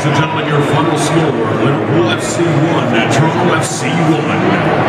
ladies and gentlemen, your final score, Liverpool FC 1, Toronto FC 1.